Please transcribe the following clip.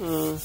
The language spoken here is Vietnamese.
Ừ.